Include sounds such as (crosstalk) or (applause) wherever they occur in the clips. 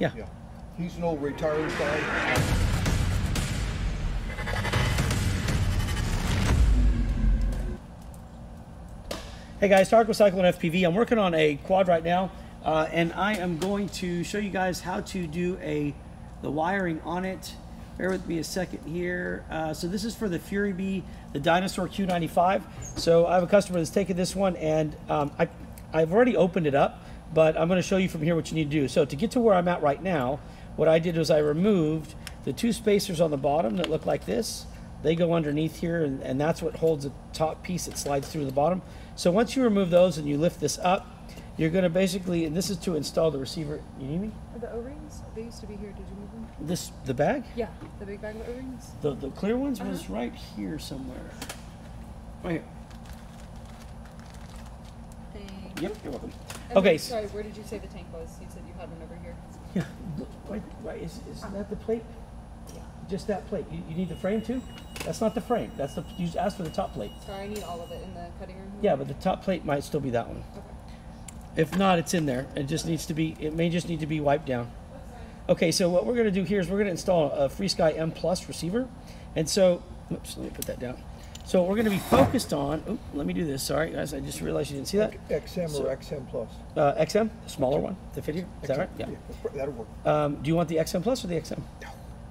Yeah. Yeah. He's an old retired guy. Hey guys, Tarek and FPV. I'm working on a quad right now, uh, and I am going to show you guys how to do a the wiring on it. Bear with me a second here. Uh, so this is for the Fury Bee, the Dinosaur Q95. So I have a customer that's taken this one, and um, I, I've already opened it up, but I'm going to show you from here what you need to do. So to get to where I'm at right now, what I did was I removed the two spacers on the bottom that look like this. They go underneath here, and, and that's what holds the top piece that slides through the bottom. So once you remove those and you lift this up, you're going to basically, and this is to install the receiver. You need me? Are the O-rings? They used to be here. Did you move them? This the bag? Yeah, the big bag of O-rings. The the clear ones was uh-huh. right here somewhere. Right here. Thank Yep, you're welcome. And Okay. s- sorry, where did you say the tank was? You said you had one over here. Yeah, look, right, right. Is, is that the plate? Yeah. Just that plate. You, you need the frame too? That's not the frame. That's the you asked for the top plate. Sorry, I need all of it in the cutting room. Yeah, but the top plate might still be that one. Okay. If not, it's in there. It just needs to be. It may just need to be wiped down. Okay, so what we're going to do here is we're going to install a FrSky M Plus receiver, and so oops, let me put that down. So we're going to be focused on. Oh, let me do this. Sorry, guys, I just realized you didn't see that. XM So- or XM Plus. Uh, XM, the smaller one, the fit here. Is that right? Yeah. That'll work. Um, do you want the XM Plus or the XM? No,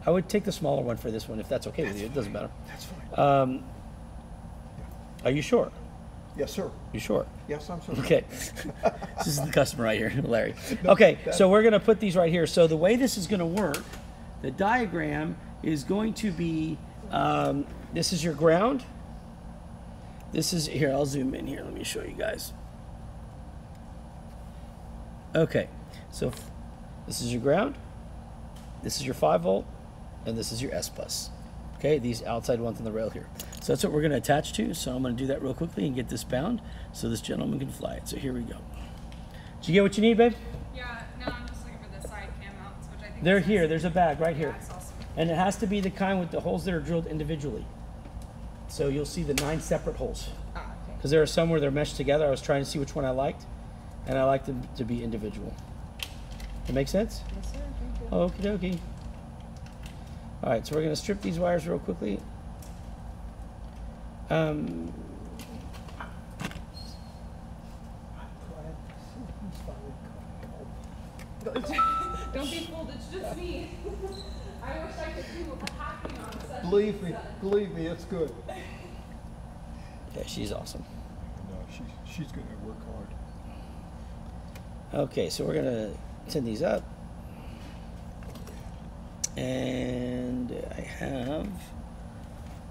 I would take the smaller one for this one if that's okay with you. It doesn't matter. that's fine. Um, are you sure? Yes, sir. You sure? Yes, I'm sure. Okay. (laughs) this is the customer right here, (laughs) Larry. Okay, so we're going to put these right here. So the way this is going to work, the diagram is going to be, um, this is your ground. This is, here, I'll zoom in here. Let me show you guys. Okay, so this is your ground, this is your 5 volt, and this is your S bus. Okay, these outside ones on the rail here. So that's what we're going to attach to. So I'm going to do that real quickly and get this bound so this gentleman can fly it. So here we go. Did you get what you need, babe? Yeah, no, I'm just looking for the side cam mounts, which I think They're here. There's a bag right here. Yeah, awesome. And it has to be the kind with the holes that are drilled individually. So you'll see the nine separate holes. Ah, okay. Because there are some where they're meshed together. I was trying to see which one I liked. And I like them to be individual. That make sense? Yes, sir. Thank you. Okie dokie. All right, so we're gonna strip these wires real quickly. Um, (laughs) Don't be fooled, it's just me. (laughs) I wish I could do a hacking on a session. Believe me, believe me, it's good. Yeah, she's awesome. No, she's, she's going to work hard. Okay, so we're gonna tin these up. And I have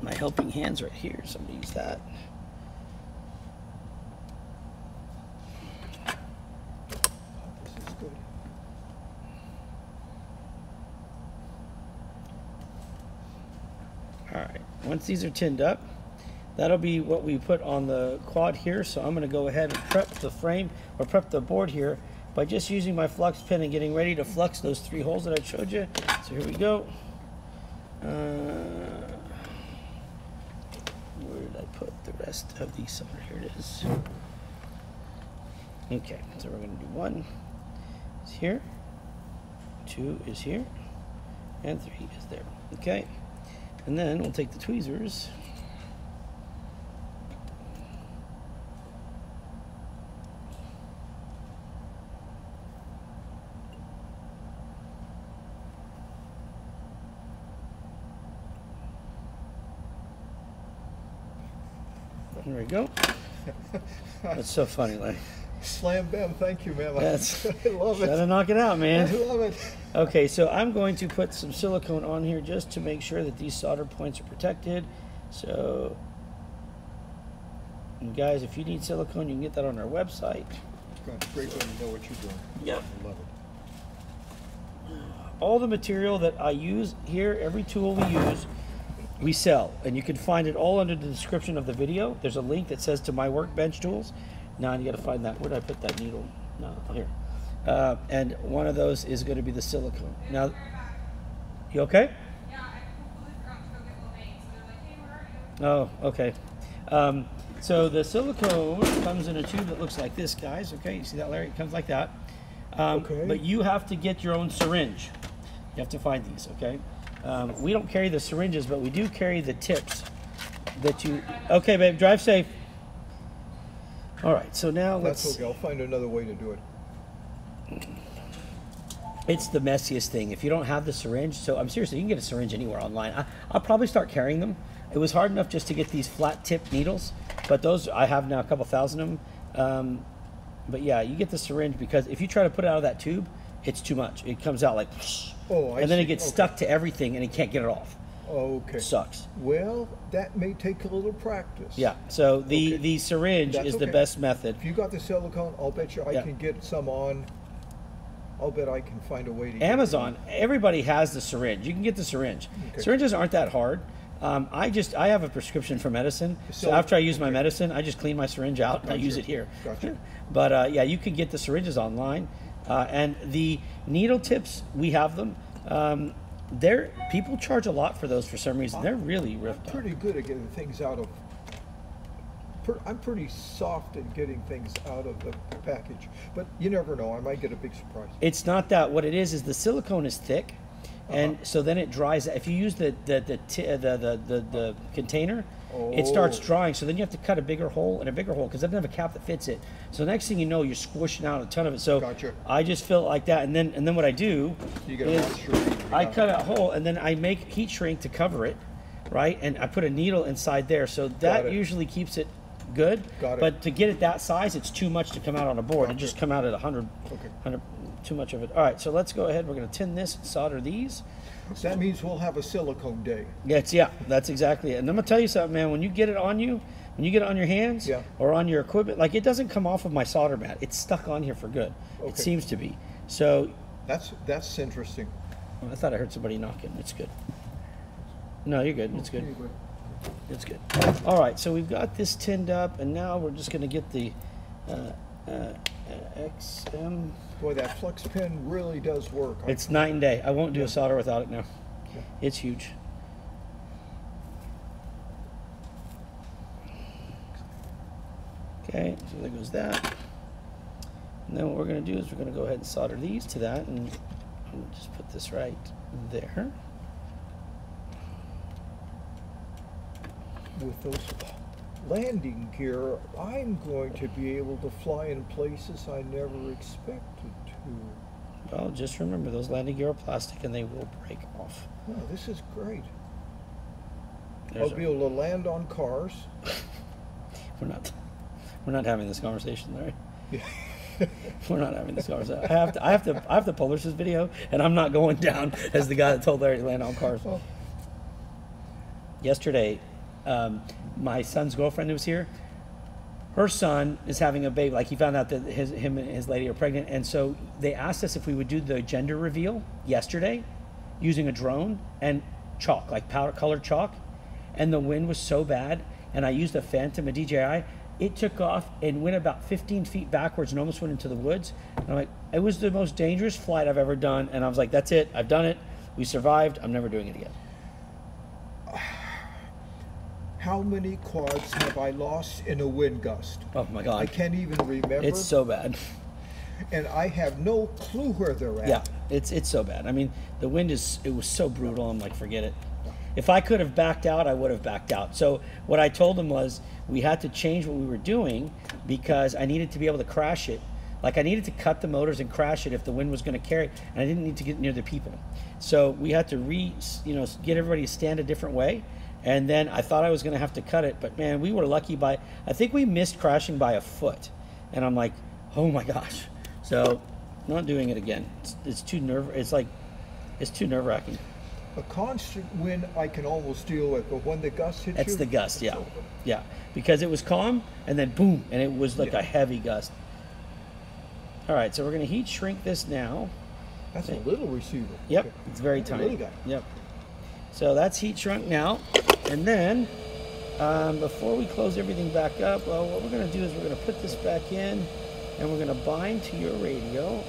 my helping hands right here, so I'm gonna use that. This is good. All right, once these are tinned up, that'll be what we put on the quad here. So I'm gonna go ahead and prep the frame or prep the board here by just using my flux pen and getting ready to flux those three holes that I showed you. So here we go. Uh, where did I put the rest of the solder? Here it is. Okay, so we're gonna do one is here, two is here, and three is there. Okay. And then we'll take the tweezers. There we go. That's so funny, Larry. Slam bam, thank you, man. That's (laughs) I love it. gotta knock it out, man. I love it. Okay, so I'm going to put some silicone on here just to make sure that these solder points are protected. So, guys, if you need silicone, you can get that on our website. It's great when you know what you're doing. Yep. I love it. All the material that I use here, every tool we use, we sell. And you can find it all under the description of the video. There's a link that says to my workbench tools. Now you gotta find that. Where did I put that needle? No, here. Uh, and one of those is gonna be the silicone. Now, you okay? Yeah, I completely forgot to go get Lane, so they're like, hey, where are you? Oh, okay. Um, so the silicone comes in a tube that looks like this, guys. Okay, you see that, Larry? It comes like that. Um, Okay. But you have to get your own syringe. You have to find these, okay? Um, we don't carry the syringes, but we do carry the tips that you. Okay, babe, drive safe. All right, so now let's. That's okay. I'll find another way to do it. It's the messiest thing. If you don't have the syringe, so I'm seriously, you can get a syringe anywhere online. I, I'll probably start carrying them. It was hard enough just to get these flat tip needles, but those I have now a couple thousand of them. Um, but yeah, you get the syringe because if you try to put it out of that tube, it's too much. It comes out like, Oh, I and then see. it gets Okay. stuck to everything, and it can't get it off. Okay. Sucks. Well, that may take a little practice. Yeah. So the Okay. the syringe That's is the best method. If you got the silicone, I'll bet you I Yeah. can get some on. I'll bet I can find a way to. get it. Amazon, everybody has the syringe. You can get the syringe. Okay. Syringes aren't that hard. Um, I just I have a prescription for medicine, so So- after I use my medicine, I just clean my syringe out and I use it here. Gotcha. (laughs) but uh, yeah, you can get the syringes online, uh, and the needle tips we have them. Um, they're people charge a lot for those for some reason. They're really ripped up. Pretty good at getting things out of. per- I'm pretty soft at getting things out of the package, but you never know. I might get a big surprise. It's not that. What it is is the silicone is thick, and Uh-huh. so then it dries. If you use the the the uh, the, the, the, the container, it starts Oh. drying. So then you have to cut a bigger hole and a bigger hole because it doesn't have a cap that fits it. So next thing you know, you're squishing out a ton of it. So Gotcha. I just fill it like that, and then and then what I do is. I cut a hole and then I make heat shrink to cover it, right? And I put a needle inside there, so that usually keeps it good. Got it. But to get it that size, it's too much to come out on a board. It just come out at 100, Okay. 100, too much of it. All right, so let's go ahead. We're going to tin this, solder these. So that means we'll have a silicone day. It's, yeah, that's exactly it. And I'm to tell you something, man. When you get it on you, when you get it on your hands Yeah. or on your equipment, like it doesn't come off of my solder mat. It's stuck on here for good. It seems to be. So That's that's interesting. I thought I heard somebody knocking. It's good. No, you're good. It's good. Anyway, It's good. All right, so we've got this tinned up, and now we're just going to get the uh, uh, uh, XM. boy, that flux pen really does work. It's night and day. I won't do a solder without it now. Yeah. It's huge. Okay, so there goes that. And then what we're going to do is we're going to go ahead and solder these to that, and and just put this right there. with those landing gear, I'm going to be able to fly in places I never expected to. Well, just remember those landing gear are plastic, and they will break off. Wow, this is great. There's I'll be able to land on cars. (laughs) We're not. We're not having this conversation, Larry. Yeah. (laughs) We're not having this conversation. I have to. I have to. I have to publish this video, and I'm not going down as the guy that told Larry to land on cars. Oh, Yesterday, um, my son's girlfriend who was here. Her son is having a baby. Like he found out that his him and his lady are pregnant, and so they asked us if we would do the gender reveal yesterday, using a drone and chalk, like powder colored chalk. And the wind was so bad, and I used a Phantom, a DJI. It took off and went about 15 feet backwards and almost went into the woods. And I'm like, it was the most dangerous flight I've ever done. And I was like, that's it. I've done it. We survived. I'm never doing it again. How many quads have I lost in a wind gust? Oh my God. I can't even remember. It's so bad. and I have no clue where they're at. Yeah, it's it's so bad. I mean, the wind is it was so brutal. I'm like, forget it. If I could have backed out, I would have backed out. So what I told them was we had to change what we were doing because I needed to be able to crash it. Like I needed to cut the motors and crash it if the wind was going to carry, and I didn't need to get near the people. So we had to re, you know, get everybody to stand a different way. And then I thought I was going to have to cut it, but man, we were lucky by. I think we missed crashing by a foot, and I'm like, oh my gosh. So, not doing it again. It's, it's too nerve. It's like, it's too nerve wracking. A constant wind I can almost deal with, but when the gust hits That's you, the gust, yeah, yeah. Because it was calm, and then boom, and it was like Yeah. a heavy gust. All right, so we're gonna heat shrink this now. That's a little receiver. Yep, Okay. it's very tiny. little guy. Yep. So that's heat shrunk now, and then um, before we close everything back up, well, what we're gonna do is we're gonna put this back in, and we're gonna bind to your radio.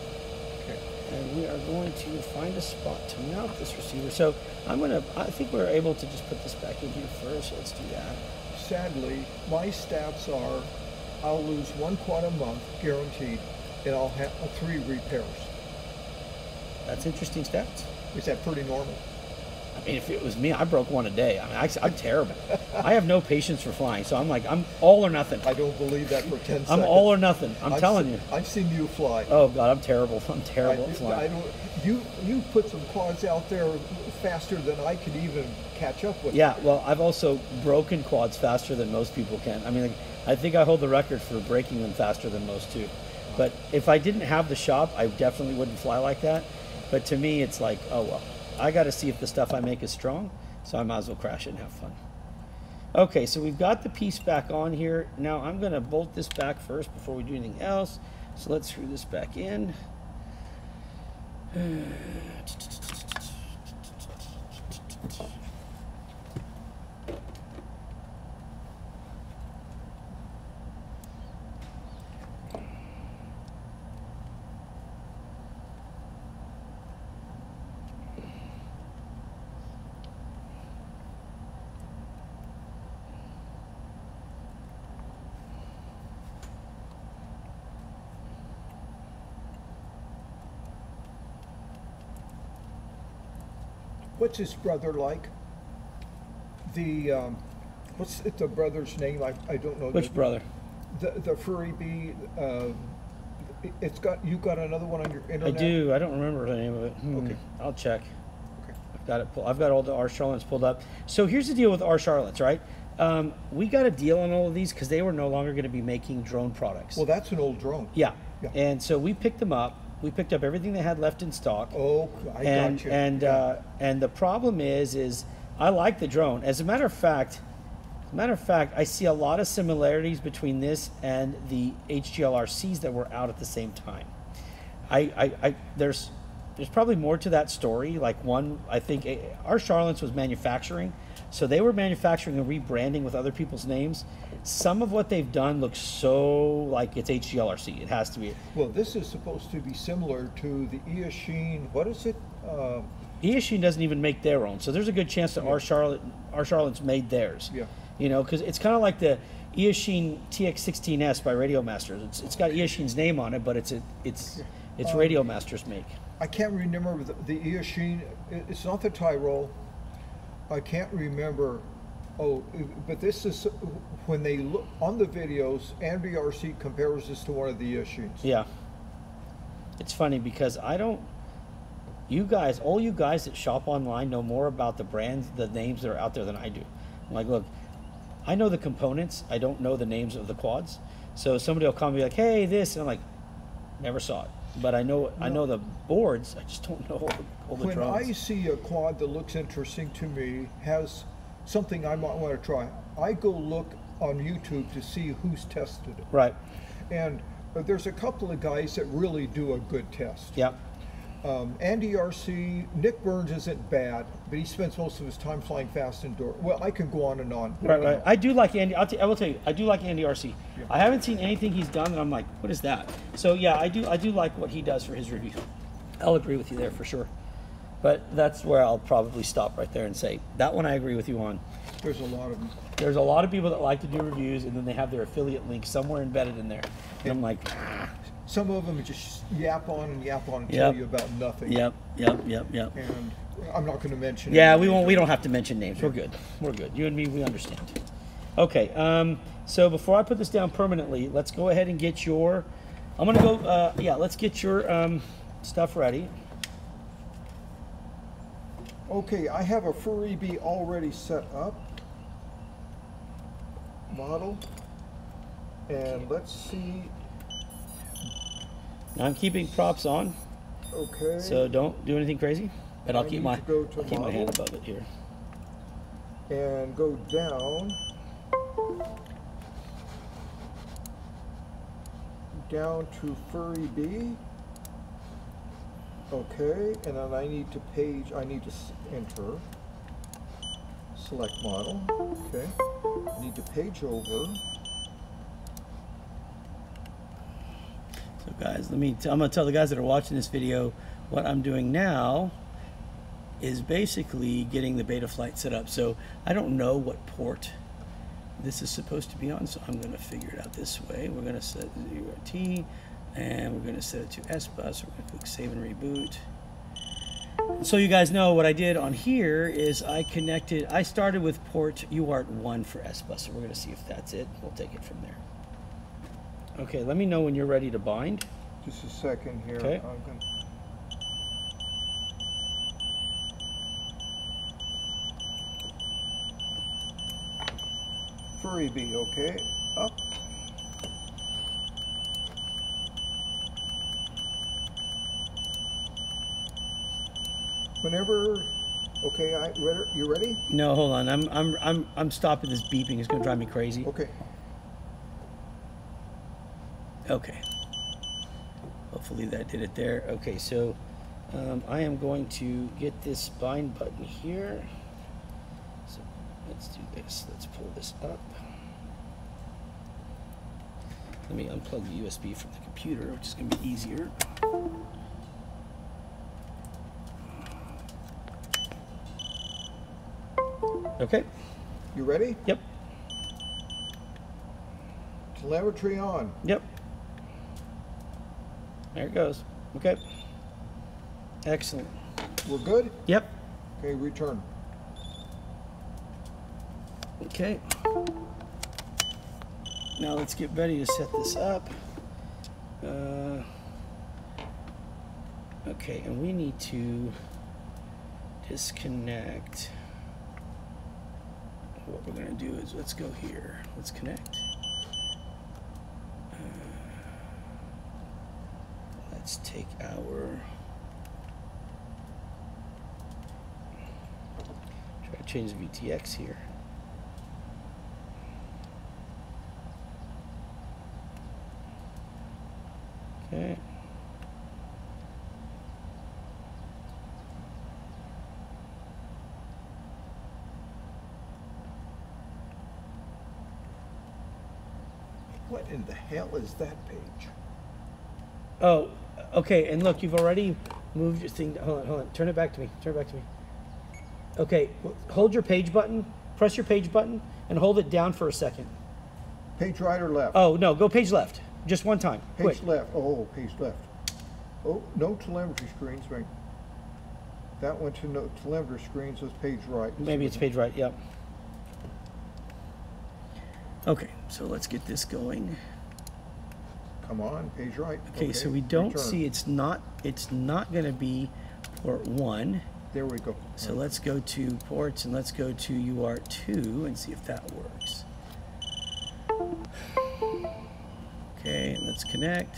And we are going to find a spot to mount this receiver. So I'm gonna, I think we're able to just put this back in here first. Let's do that. Sadly, my stats are I'll lose one quad a month, guaranteed. and I'll have three repairs. That's interesting stats. Is that pretty normal? I mean, if it was me, I broke one a day. I mean, I, am terrible. I have no patience for flying, so I'm like, I'm all or nothing. I don't believe that for 10 seconds. I'm all or nothing. I'm I've telling se- you. I've seen you fly. Oh God, I'm terrible. (laughs) I'm terrible I, at flying. I don't, you, you put some quads out there faster than I could even catch up with. Yeah, well, I've also broken quads faster than most people can. I mean, like, I think I hold the record for breaking them faster than most too. But if I didn't have the shop, I definitely wouldn't fly like that. But to me, it's like, oh well, I got to see if the stuff I make is strong, so I might as well crash it and have fun. Okay, so we've got the piece back on here. Now I'm going to bolt this back first before we do anything else. So let's screw this back in. What's his brother like? The, um, what's it, the brother's name? I, I don't know. Which the, brother? The, the furry bee, uh, it- it's got, you got another one on your internet. I do. I don't remember the name of it. Hmm, Okay. I'll check. Okay. I've got it. Pull, I've got all the RCharlance pulled up. So here's the deal with RCharlance, right? Um, we got a deal on all of these because they were no longer going to be making drone products. Well, that's an old drone. yeah. Yeah. And so we picked them up. We picked up everything they had left in stock. Oh, I and got you. and Yeah. uh, and the problem is is I like the drone. As a matter of fact, as a matter of fact, I see a lot of similarities between this and the HGLRCs that were out at the same time. I, I, I there's there's probably more to that story. Like one, I think eh, RCharlance was manufacturing, so they were manufacturing and rebranding with other people's names. Some of what they've done looks so like it's HGLRC. It has to be. Well, this is supposed to be similar to the Eachine, what is it? Uh, Eachine doesn't even make their own, so there's a good chance that RCharlance, our Charlotte's made theirs. Yeah. You know, because it's kind of like the Eachine TX16S by Radio Masters. It's, it's got Eachine's name on it, but it's a, it's it's Um, Radio Masters make. I can't remember the, the Eachine, it's not the Tyro. I can't remember, oh, but this is, when they look, on the videos, Andy RC compares this to one of the issues. Yeah. It's funny because I don't. You guys, all you guys that shop online know more about the brands, the names that are out there than I do. I'm like, look, I know the components. I don't know the names of the quads. So somebody will come and be like, "Hey, this," and I'm like, "Never saw it." But I know I know the boards. I just don't know all the, When drones. I see a quad that looks interesting to me, has something I might want to try, I go look on YouTube to see who's tested it. Right. And uh, there's a couple of guys that really do a good test. Yep. Um, Andy RC, Nick Burns isn't bad, but he spends most of his time flying fast indoor. Well, I can go on and on. Right, right. I do like Andy. I'll t- I will tell you, I do like Andy RC. I haven't seen anything he's done that I'm like, what is that? So yeah, I do. I do like what he does for his review. I'll agree with you there for sure. But that's where I'll probably stop right there and say that one I agree with you on. There's a lot of them. There's a lot of people that like to do reviews and then they have their affiliate link somewhere embedded in there. And I'm like, Some of them just yap on and yap on and Yep. tell you about nothing. yep, yep, yep, yep. And I'm not going to mention. Yeah, we won't. We don't have to mention names. We're good. We're good. You and me, we understand. Okay. Um, so before I put this down permanently, let's go ahead and get your. I'm gonna go. Uh, yeah, let's get your um, stuff ready. Okay, I have a Furry Bee already set up. Model. And let's see. Now I'm keeping props on, Okay. so don't do anything crazy. But I'll I keep my to to I'll keep my hand above it here. and go down. Down to Furry B. Okay, and then I need to page, I need to enter. Select model, okay. I Need to page over. Guys, let me. T- I'm gonna tell the guys that are watching this video what I'm doing now is basically getting the beta flight set up. So I don't know what port this is supposed to be on, so I'm gonna figure it out this way. We're gonna set zero T. And we're gonna set it to S bus. We're gonna click save and reboot. So you guys know what I did on here is I connected, I started with port UART1 for S bus. So we're gonna see if that's it. We'll take it from there. Okay, let me know when you're ready to bind. Just a second here. Okay. Furry bee, okay, up. Whenever, okay, I, ready, you ready? No, hold on. I'm I'm I'm I'm stopping this beeping. It's gonna drive me crazy. Okay, Okay. Hopefully that did it there. Okay, so um, I am going to get this bind button here. So let's do this. Let's pull this up. Let me unplug the USB from the computer, which is going to be easier. Okay. you ready? Yep. Telemetry on. Yep. There it goes. Okay. Excellent. We're good? Yep. Okay, return. Okay. Now let's get ready to set this up. Uh, okay, and we need to disconnect. What we're going to do is let's go here. Let's connect. Let's take our. Try to change the VTX here. Okay. What in the hell is that page? Oh, okay. And look, you've already moved your thing. Hold on, hold on. Turn it back to me. Turn it back to me. Okay. Hold your page button. Press your page button and hold it down for a second. Page right or left? Oh no, go page left. Just one time. Quick. Page left, oh, oh, page left. Oh, no telemetry screens, right. That went to no telemetry screens, it's page right. Maybe it's page right. Yep. Okay. So let's get this going. Come on, page right. Okay. so we don't return. see. It's not. It's not going to be port one. There we go. So let's go to ports and let's go to UART2 and see if that works. Okay, let's connect.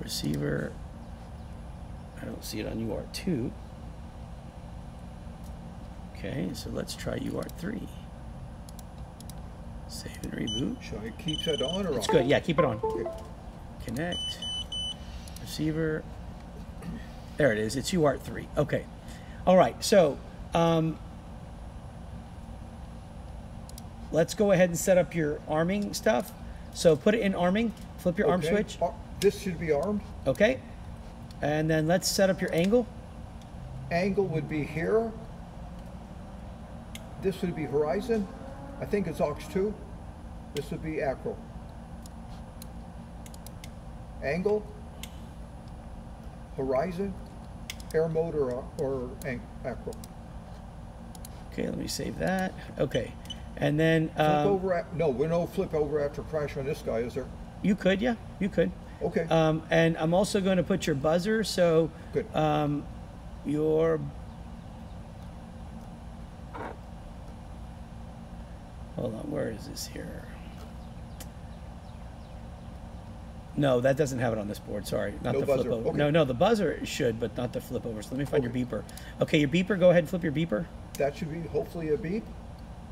Receiver. I don't see it on UART2. Okay, so let's try UART3. Save and reboot. Should I keep that on or off? It's good. Yeah, keep it on. Okay. Connect. Receiver. There it is. It's UART3. Okay. All right. So um, let's go ahead and set up your arming stuff. So put it in arming. Flip your arm switch. Ar- This should be armed. Okay. And then let's set up your angle. Angle would be here. This would be horizon. I think it's aux two. This would be acro. Angle. Horizon. Air mode or, or an- acro. Okay. Let me save that. Okay. And then um, over at, no, we're no flip over after crash on this guy, is there? you could, yeah, you could. Okay, Um, and I'm also going to put your buzzer. So good. um, your hold on where is this here no that doesn't have it on this board sorry not No the flip over okay. no no the buzzer should but not the flip over so let me find Okay. your beeper okay your beeper go ahead and flip your beeper That should be hopefully a beep,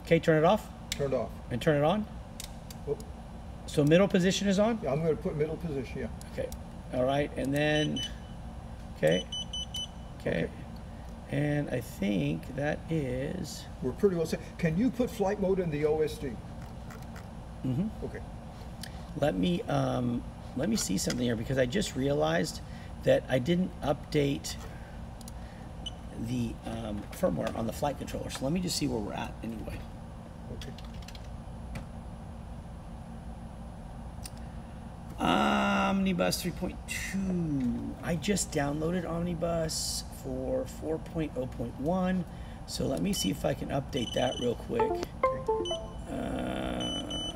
okay turn it off turned off. and turn it on Oh, so middle position is on Yeah, I'm gonna put middle position, yeah. okay all right and then okay okay, Okay. and i think that is We're pretty well set. Can you put flight mode in the OSD? Mm-hmm. Okay, Let me um, let me see something here because I just realized that I didn't update the um, firmware on the flight controller. So let me just see where we're at anyway. okay. Omnibus 3.2. I just downloaded Omnibus for 4.0.1. So let me see if I can update that real quick. Okay. Uh,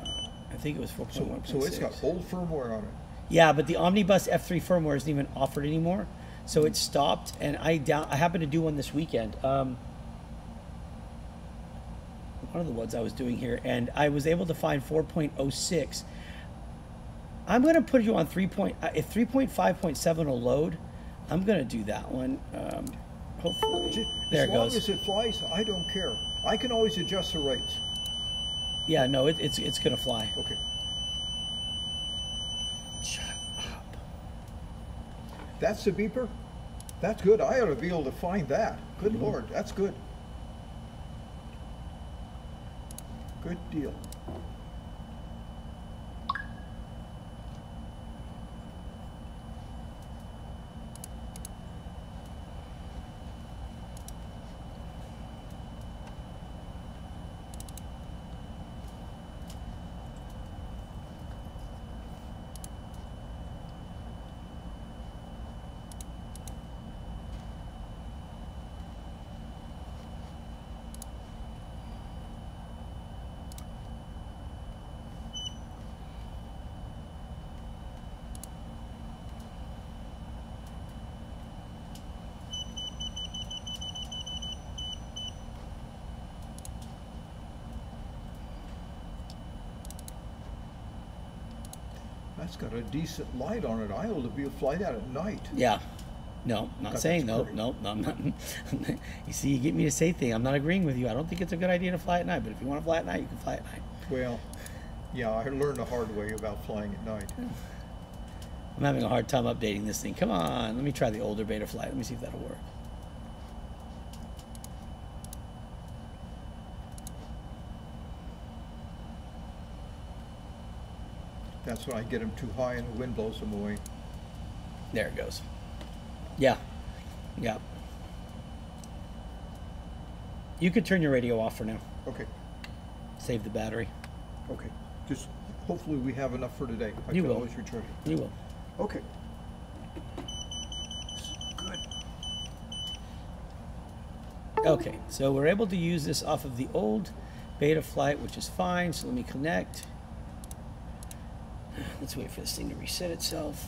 I think it was 4.1.6. So, so it's got old firmware on it. Yeah, but the Omnibus F3 firmware isn't even offered anymore, so it stopped. And I down I happened to do one this weekend. Um, one of the ones I was doing here, and I was able to find 4.06. I'm gonna put you on 3. Point, uh, if 3.5.7 will load, I'm gonna do that one. Um, hopefully, Ju- there as it long goes. as it flies, I don't care. I can always adjust the rates. Yeah, no, it, it's it's gonna fly. Okay. Shut up. That's the beeper? That's good. I ought to be able to find that. Good Mm-hmm. Lord, that's good. Good deal. That's got a decent light on it. I ought to be able to fly that at night. Yeah. No, not God, saying no, no, no, I'm not. (laughs) you see, you get me to say things. I'm not agreeing with you. I don't think it's a good idea to fly at night, but if you want to fly at night, you can fly at night. Well, yeah, I learned the hard way about flying at night. I'm having a hard time updating this thing. Come on, let me try the older beta flight. Let me see if that'll work. That's when I get them too high and the wind blows them away. There it goes. Yeah. Yeah. You could turn your radio off for now. Okay, Save the battery. okay. Just hopefully we have enough for today. I You can will. always recharge it. You will. Okay. Good. Okay, so we're able to use this off of the old beta flight, which is fine. So let me connect. Let's wait for this thing to reset itself.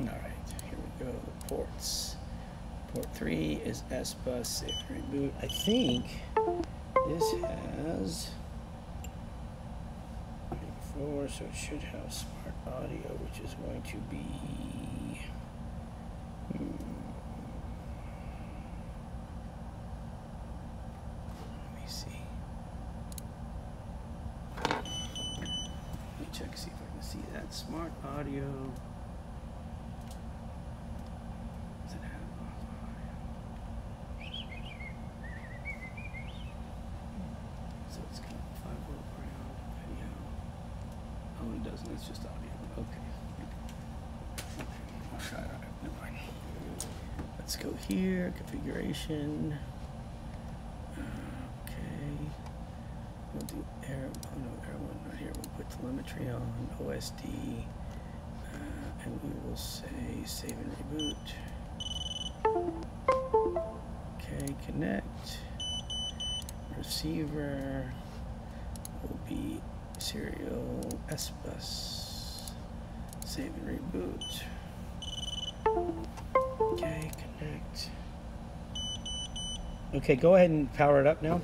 All right, here we go. Ports. Port 3 is S bus reboot. I think this has so it should have smart audio, which is going to be. hmm. Let me see. Let me check see if I can see that smart audio. Does it have So it's got five volt ground video. Oh, it doesn't. It's just audio. Okay. All right, all right. Never mind. Let's go here. Configuration. Okay. We'll do air. Oh no, air one not here. We'll put telemetry on OSD, uh, and we will say save and reboot. Okay, connect. Receiver will be serial S bus. Save and reboot. Okay, go ahead and power it up now.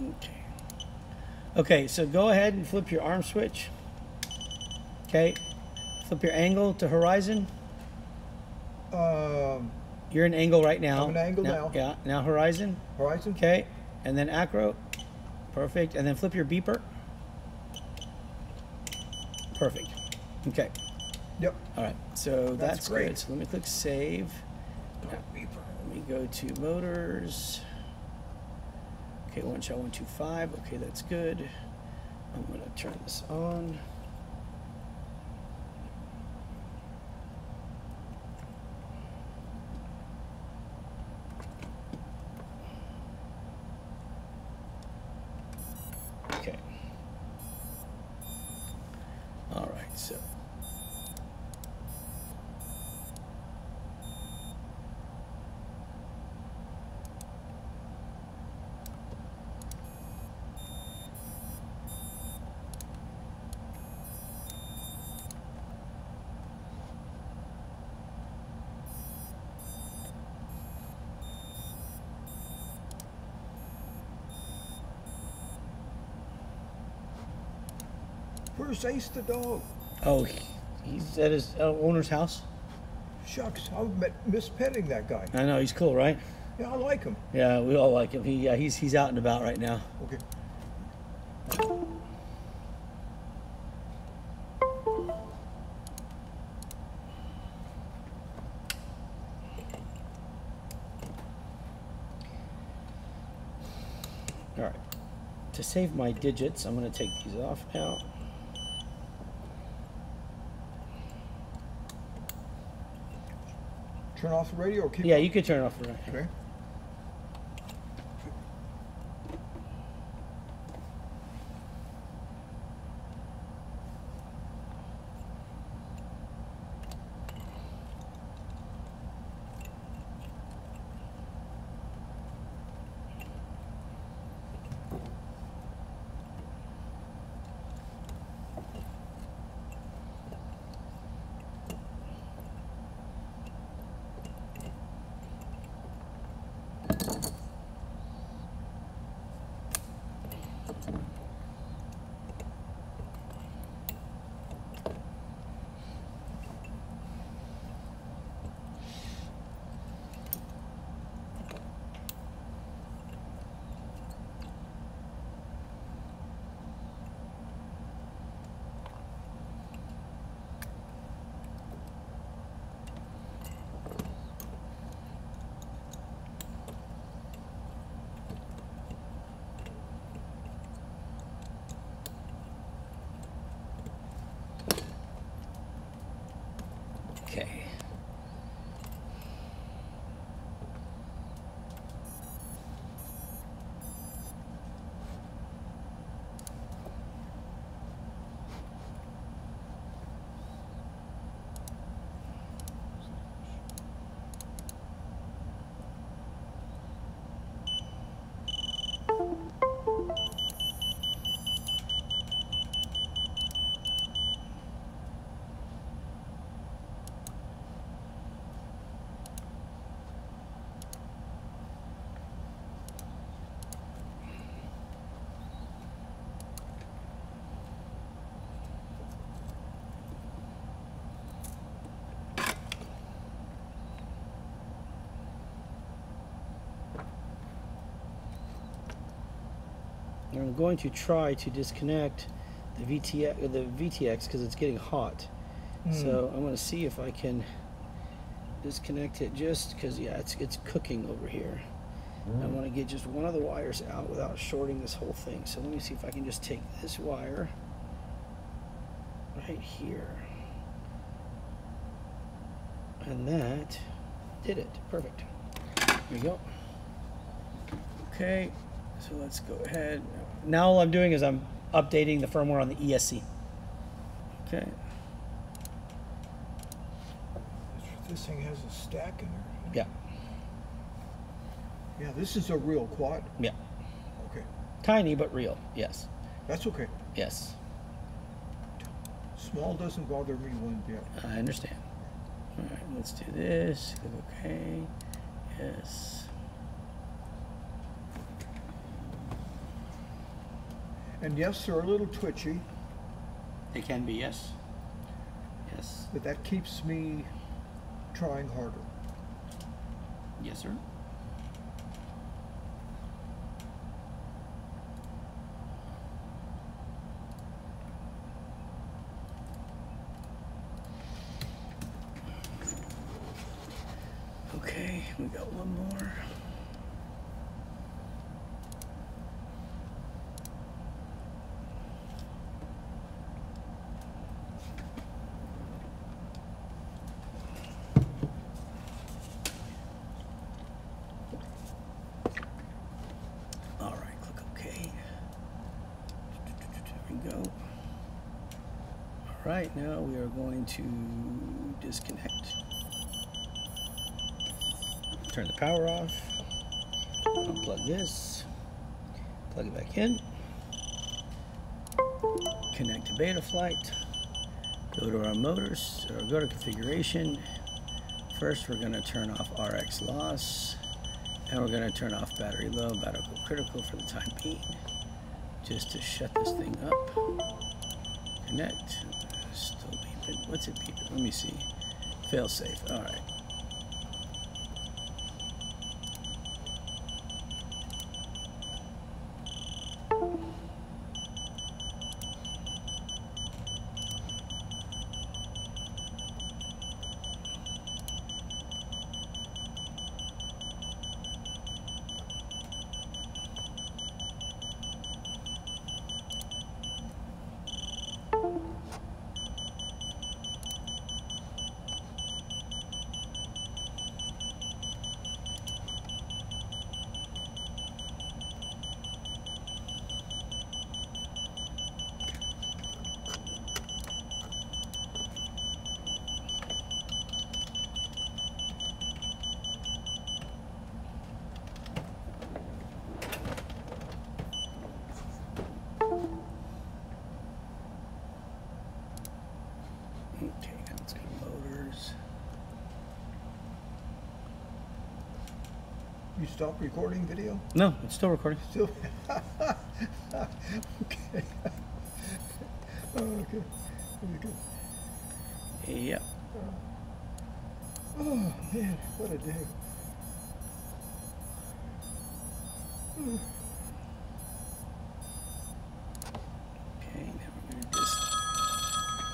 Okay. Okay, so go ahead and flip your arm switch. Okay. Flip your angle to horizon. Um, You're in angle right now. I'm in angle now. Yeah. Now horizon. horizon. Okay. And then acro. Perfect. And then flip your beeper. Perfect. Okay. Yep. All right. So that's, That's great. good. So let me click save. Now, Let me go to motors. Okay, one shot one two five. Okay, that's good. I'm gonna turn this on. Okay. All right, so. Where's Ace the dog? Oh, he's at his uh, owner's house. Shucks, I met miss petting that guy. I know he's cool, right? Yeah, I like him. Yeah, we all like him. He yeah, he's he's out and about right now. Okay. All right. To save my digits, I'm going to take these off now. Turn off the radio or keep Yeah, you can turn it off. the. Okay. Okay. I'm going to try to disconnect the VTX, uh, the VTX because it's getting hot. So I'm going to see if I can disconnect it just because yeah, it's it's cooking over here. I want to get just one of the wires out without shorting this whole thing. So let me see if I can just take this wire right here. And that did it. Perfect. There we go. Okay, so let's go ahead. Now all I'm doing is I'm updating the firmware on the ESC. Okay. This thing has a stack in there. Yeah. Yeah, this is a real quad. Yeah. Okay. Tiny but real. Yes. That's okay. Yes. Small doesn't bother me one bit. I understand. All right, let's do this. Click OK. Yes. And yes, they're a little twitchy, They can be, yes. Yes. but that keeps me trying harder. Yes, sir. Okay, we got one more. All right, click OK. There we go. All right, now we are going to disconnect. Turn the power off. Unplug this. Plug it back in. Connect to Betaflight. Go to our motors, or go to configuration. First, we're going to turn off RX loss. And we're going to turn off battery low, battery critical for the time being. Just to shut this thing up. Connect. Still beeping. What's it beeping? Let me see. Fail safe. All right. Okay, now let's go to motors. You stop recording video? No, it's still recording. Still? (laughs) okay. Oh, (laughs) okay. Very good. Yep. Oh man, what a day. Okay, now we're gonna just.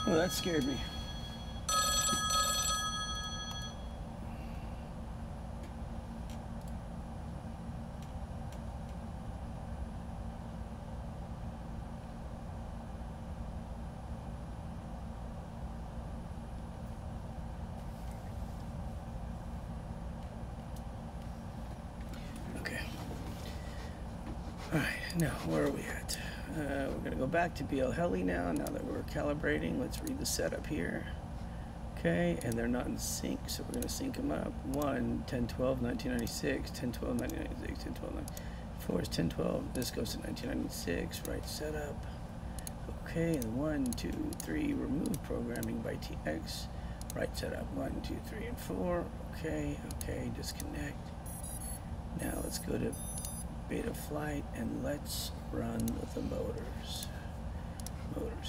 Oh, that scared me. Okay. All right, now where are we at? Uh, we're gonna go back to BL Heli now. Now that we're calibrating, let's read the setup here. Okay, and they're not in sync, so we're gonna sync them up. 1, 10, 12, 1996, 10, 12, 1996, 10, 12, 4 is 10, 12. This goes to 1996, right setup. Okay, and 1, 2, 3, remove programming by TX. Right setup, 1, 2, 3, and 4. Okay, okay, disconnect. Now let's go to Betaflight and let's run the motors.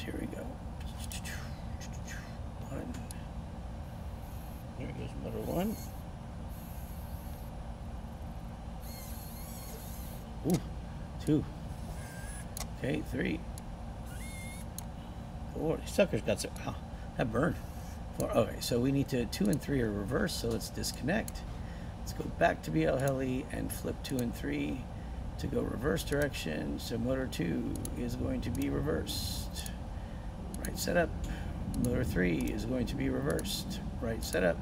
Here we go. One. There goes motor one. Ooh, two. Okay, three. Four. These suckers got some. Wow, ah, that burned. Four. Okay, so we need to. Two and three are reversed, so let's disconnect. Let's go back to BL Heli and flip two and three to go reverse direction. So motor two is going to be reversed. Right setup. Motor three is going to be reversed. Right setup.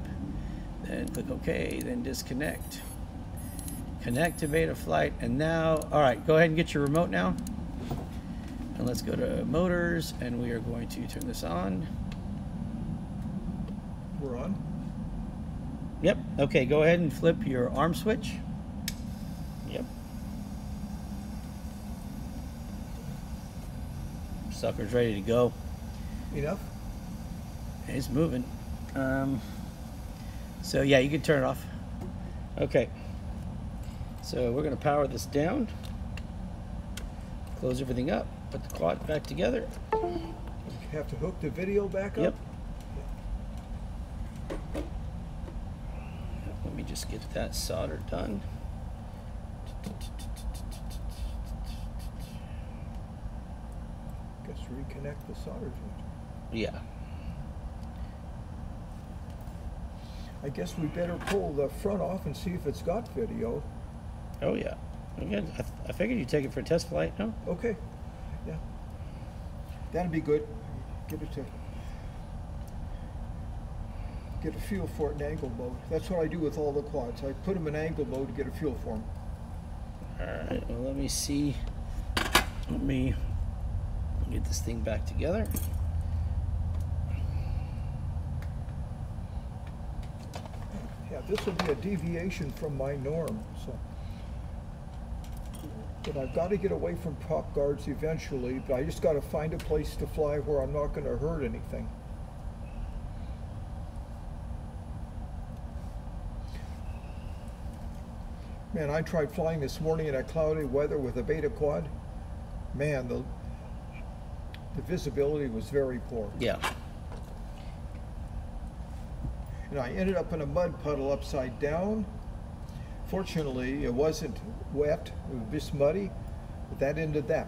Then click OK, then disconnect. Connect to Betaflight, and now, all right, go ahead and get your remote now. And let's go to motors, and we are going to turn this on. We're on? Yep, okay, go ahead and flip your arm switch. Yep. Sucker's ready to go. Enough? It's moving. Um, so yeah, you can turn it off. Okay. So we're gonna power this down. Close everything up. put the quad back together. Have to hook the video back up? Yep. Let me just get that solder done. Guess reconnect the solder joint. Yeah. I guess we better pull the front off and see if it's got video. Oh yeah. Again, I, I figured you'd take it for a test flight. No. Okay, yeah. That'd be good. Give it to, get a feel for it in angle mode. That's what I do with all the quads. I put them in angle mode to get a feel for them. All right. Well, let me see. Let me get this thing back together. This will be a deviation from my norm, so. But I've got to get away from prop guards eventually, but I just got to find a place to fly where I'm not going to hurt anything. Man, I tried flying this morning in a cloudy weather with a beta quad. Man, the the visibility was very poor. Yeah. And I ended up in a mud puddle upside down. Fortunately, it wasn't wet, it was just muddy, but that ended that.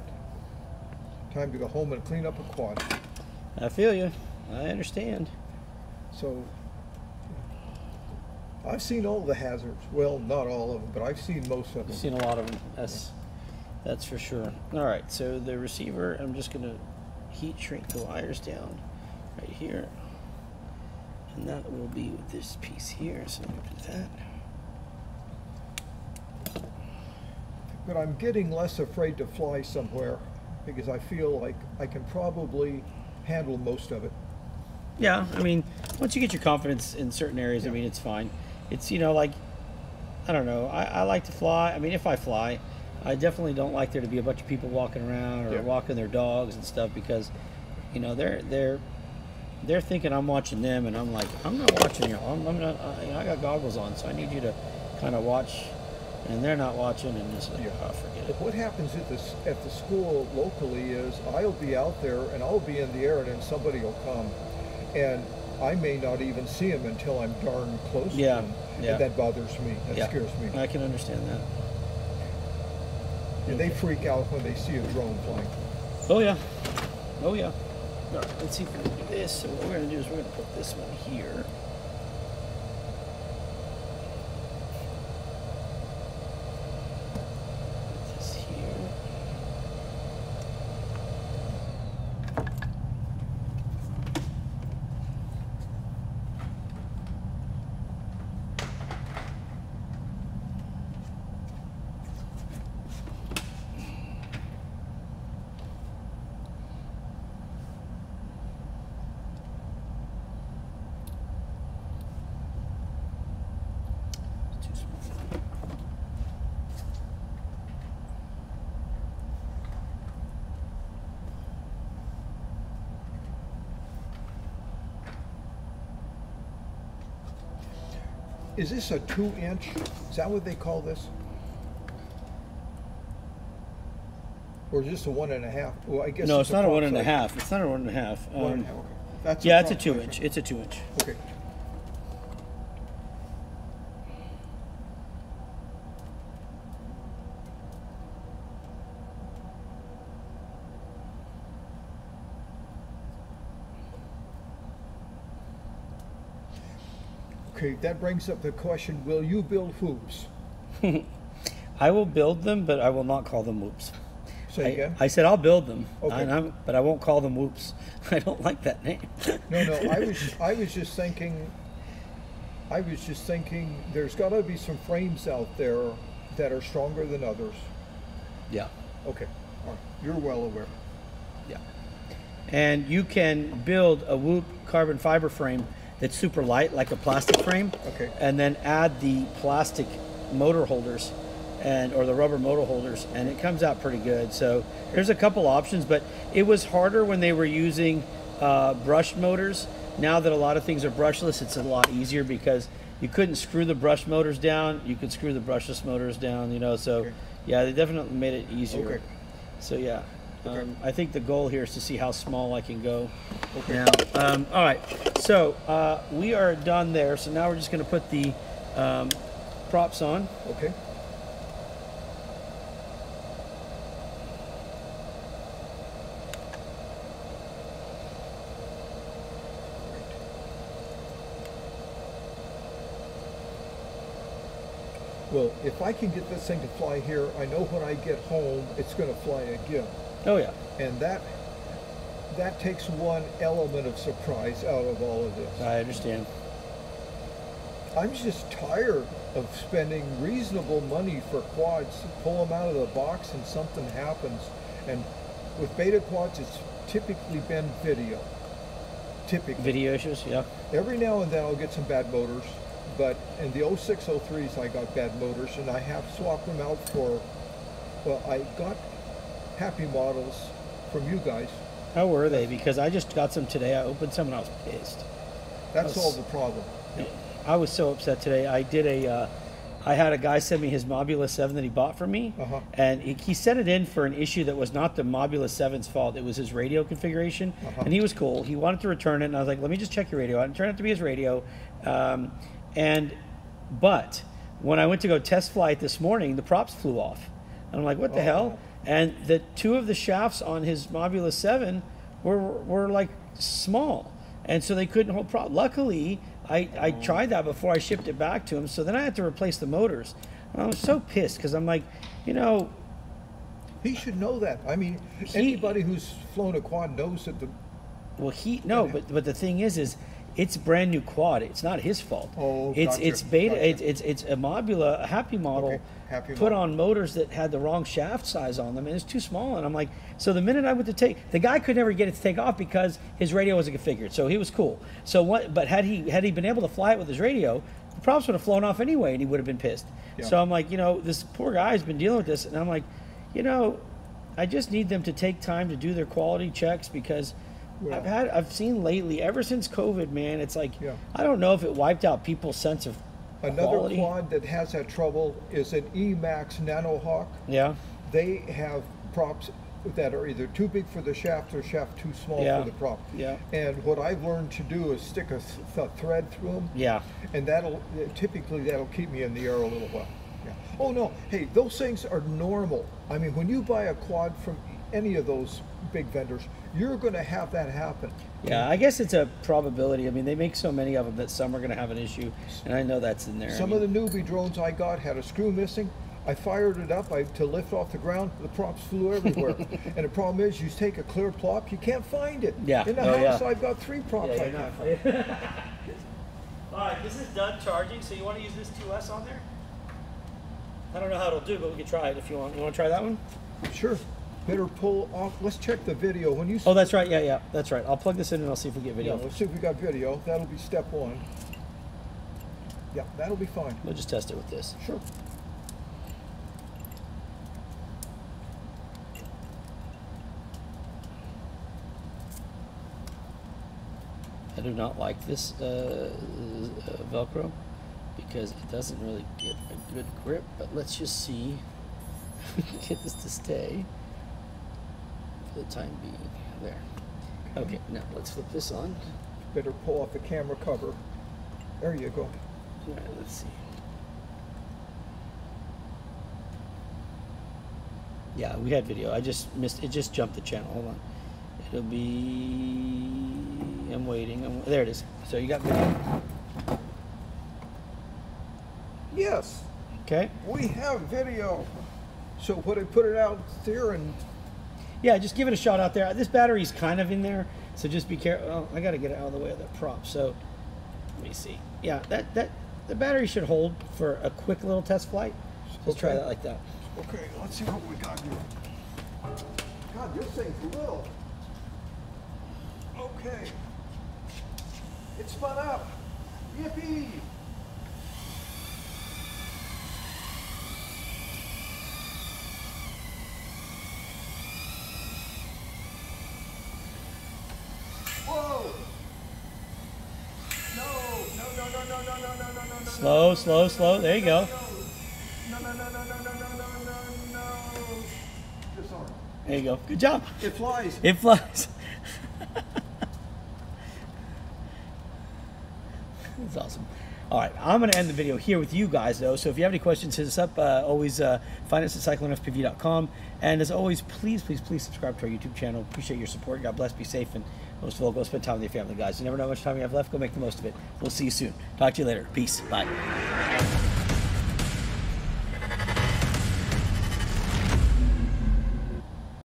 Time to go home and clean up a quad. I feel you. I understand. So, I've seen all the hazards. Well, not all of them, but I've seen most of them. I've seen a lot of them. That's that's for sure. All right. So the receiver, I'm just gonna heat shrink the wires down right here, and that will be with this piece here. So let me put that. But I'm getting less afraid to fly somewhere because I feel like I can probably handle most of it. Yeah, I mean, once you get your confidence in certain areas, I mean, it's fine. It's you know like, I don't know. I, I like to fly. I mean, if I fly, I definitely don't like there to be a bunch of people walking around or Yeah. walking their dogs and stuff because, you know, they're they're they're thinking I'm watching them, and I'm like, I'm not watching you. I'm, I'm not. I, I got goggles on, so I need you to kind of watch, and they're not watching, and this like, Yeah. oh, forget it. what happens at this at the school locally is I'll be out there and I'll be in the air and then somebody will come, and I may not even see him until I'm darn close Yeah, to him, yeah. and that bothers me. That Yeah. scares me. I can understand that. And they freak out when they see a drone flying. Oh yeah. Oh yeah. All right, let's see if we can do this. So what we're gonna do is we're gonna put this one here. Put this here. It's too small. Is this a two inch? Is that what they call this? Or just a one and a half? Well, I guess No, it's not a one and a half. It's not a one and a half. One and Um, a half, okay. That's yeah, it's a two inch. It's a two inch. Okay. Okay, that brings up the question, will you build whoops? (laughs) I will build them, but I will not call them whoops. Say I, again? I said I'll build them, Okay. but I won't call them whoops. (laughs) I don't like that name. No, no, I (laughs) was, I was just thinking, I was just thinking, there's gotta be some frames out there that are stronger than others. yeah, Okay, all right, you're well aware. yeah. And you can build a whoop carbon fiber frame that's super light, like a plastic frame. Okay. And then add the plastic motor holders, and or the rubber motor holders, and it comes out pretty good. So there's a couple options, but it was harder when they were using uh, brush motors. Now that a lot of things are brushless, it's a lot easier because you couldn't screw the brush motors down. You could screw the brushless motors down. You know, so Okay. yeah, they definitely made it easier. Okay. So yeah. Um, I think the goal here is to see how small I can go. Okay. Now, um, all right. So uh, we are done there. So now we're just going to put the um, props on. Okay. Well, if I can get this thing to fly here, I know when I get home, it's gonna fly again. Oh yeah. And that, that takes one element of surprise out of all of this. I understand. I'm just tired of spending reasonable money for quads. Pull them out of the box and something happens. And with beta quads, it's typically been video. Typically. Video issues. Yeah. Every now and then I'll get some bad motors, but in the 0603s I got bad motors and I have swapped them out for, well, I got Happymodels from you guys. How were they? Because I just got some today. I opened some and I was pissed. That's That's- all the problem. I was so upset today. I did a, uh, I had a guy send me his Mobula 7 that he bought for me, Uh-huh. and he, he sent it in for an issue that was not the Mobula 7's fault. It was his radio configuration, Uh-huh. and he was cool. He wanted to return it, and I was like, "Let me just check your radio out." And it turned out to be his radio, um, and but when I went to go test flight this morning, the props flew off, and I'm like, "What the Oh. hell?" And the two of the shafts on his Mobula 7 were were like small, and so they couldn't hold prop. Luckily, I, I tried that before I shipped it back to him, so then I had to replace the motors. And I was so pissed because I'm like, you know, He should know that. I mean, He- anybody who's flown a quad knows that the well he no, but but the thing is, is it's brand new quad. It's not his fault. Oh, it's gotcha, it's beta. gotcha. It's, it's it's a Mobula, a Happymodel, Okay, happy put model. on motors that had the wrong shaft size on them, and it's too small. And I'm like, so the minute I went to take, the guy could never get it to take off because his radio wasn't configured. So he was cool. So what? But had he had he been able to fly it with his radio, the props would have flown off anyway, and he would have been pissed. Yeah. So I'm like, you know, this poor guy's been dealing with this, and I'm like, you know, I just need them to take time to do their quality checks because. Well- I've had I've seen lately ever since COVID, man. It's like Yeah. I don't know if it wiped out people's sense of Another quality. quad that has that trouble is an Emax Nanohawk. Yeah, They have props that are either too big for the shaft or shaft too small Yeah. for the prop. Yeah. And what I've learned to do is stick a, th- a thread through them. yeah, And that'll uh, typically that'll keep me in the air a little while. Yeah. Oh no, hey, those things are normal. I mean, when you buy a quad from any of those big vendors, you're going to have that happen. yeah. I guess it's a probability. I mean, they make so many of them that some are going to have an issue, and I know that's in there. I Some mean, of the NewBeeDrones I got had a screw missing. I fired it up I, to lift off the ground. The props flew everywhere. (laughs) and the problem is, you take a clear plop, you can't find it. Yeah. In the Oh, house, yeah. I've got three props. Yeah, I you're can't. (laughs) All right, this is done charging. So you want to use this 2S on there? I don't know how it'll do, but we can try it if you want. You want to try that one? Sure. Better pull off. Let's check the video. When you Oh, that's right. Yeah, yeah, that's right. I'll plug this in and I'll see if we get yeah, video. let's see if we got video. That'll be step one. Yeah, that'll be fine. We'll just test it with this. Sure. I do not like this uh, uh, Velcro because it doesn't really get a good grip. But let's just see (laughs) if we can get this to stay for the time being. There. Okay, now let's flip this on. Better pull off the camera cover. There you go. All right, let's see. Yeah, we had video. I just missed. It just jumped the channel. Hold on. It'll be. I'm waiting. I'm, there it is. So you got video. Yes, Okay. we have video. So what I put it out there and Yeah, just give it a shot out there. This battery's kind of in there, so just be careful. Oh, I got to get it out of the way of the prop. So let me see. Yeah, that that the battery should hold for a quick little test flight. Let's try that like that. Okay, let's see what we got here. God, this thing's little. Okay. It spun up. Yippee! Slow, slow, slow. There you go. No, no, no, no, no, no, no, no, no, no. Disarm. There you go. Good job. It flies. It flies. (laughs) That's awesome. All right, I'm going to end the video here with you guys, though. So if you have any questions, hit us up. Uh, always uh, find us at cyclonefpv.com. And as always, please, please, please subscribe to our YouTube channel. Appreciate your support. God bless. Be safe. And most of all, go spend time with your family, guys. You never know how much time you have left. Go make the most of it. We'll see you soon. Talk to you later. Peace. Bye.